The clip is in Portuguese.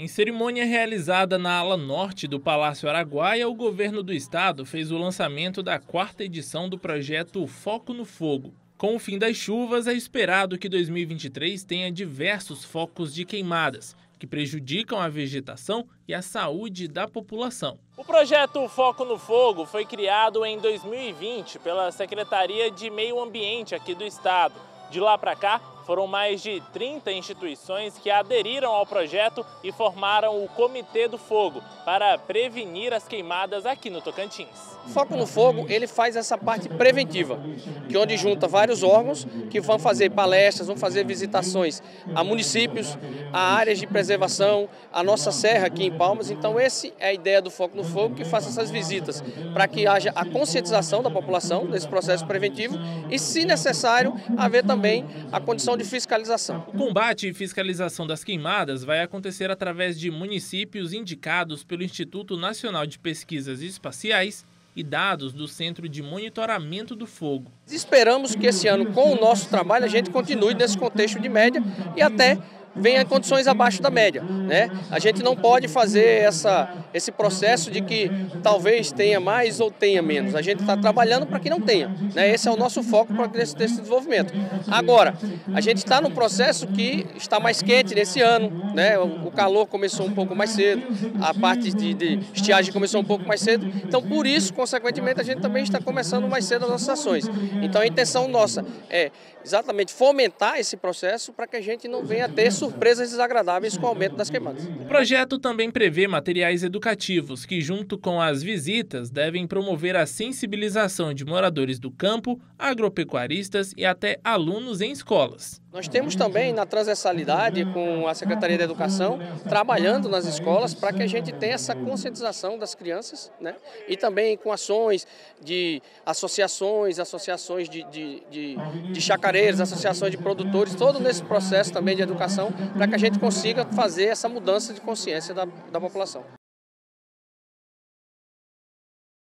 Em cerimônia realizada na ala norte do Palácio Araguaia, o governo do estado fez o lançamento da quarta edição do projeto Foco no Fogo. Com o fim das chuvas, é esperado que 2023 tenha diversos focos de queimadas, que prejudicam a vegetação e a saúde da população. O projeto Foco no Fogo foi criado em 2020 pela Secretaria de Meio Ambiente aqui do estado. De lá para cá, foram mais de 30 instituições que aderiram ao projeto e formaram o Comitê do Fogo para prevenir as queimadas aqui no Tocantins. Foco no Fogo, ele faz essa parte preventiva, que é onde junta vários órgãos que vão fazer palestras, vão fazer visitações a municípios, a áreas de preservação, a nossa serra aqui em Palmas. Então, essa é a ideia do Foco no Fogo, que faça essas visitas para que haja a conscientização da população desse processo preventivo e, se necessário, haver também a condição de de fiscalização. O combate e fiscalização das queimadas vai acontecer através de municípios indicados pelo Instituto Nacional de Pesquisas Espaciais e dados do Centro de Monitoramento do Fogo. Esperamos que esse ano, com o nosso trabalho, a gente continue nesse contexto de média e até venha em condições abaixo da média. Né? A gente não pode fazer essa, esse processo de que talvez tenha mais ou tenha menos. A gente está trabalhando para que não tenha. Né? Esse é o nosso foco para esse, esse desenvolvimento. Agora, a gente está num processo que está mais quente nesse ano. Né? O, o calor começou um pouco mais cedo, a parte de, de estiagem começou um pouco mais cedo. Então, por isso, consequentemente, a gente também está começando mais cedo as nossas ações. Então, a intenção nossa é exatamente fomentar esse processo para que a gente não venha ter surpresas desagradáveis com o aumento das queimadas. O projeto também prevê materiais educativos que, junto com as visitas, devem promover a sensibilização de moradores do campo, agropecuaristas e até alunos em escolas. Nós temos também na transversalidade com a Secretaria da Educação trabalhando nas escolas para que a gente tenha essa conscientização das crianças né? e também com ações de associações, associações de, de, de, de chacareiros, associações de produtores, todo nesse processo também de educação para que a gente consiga fazer essa mudança de consciência da, da população.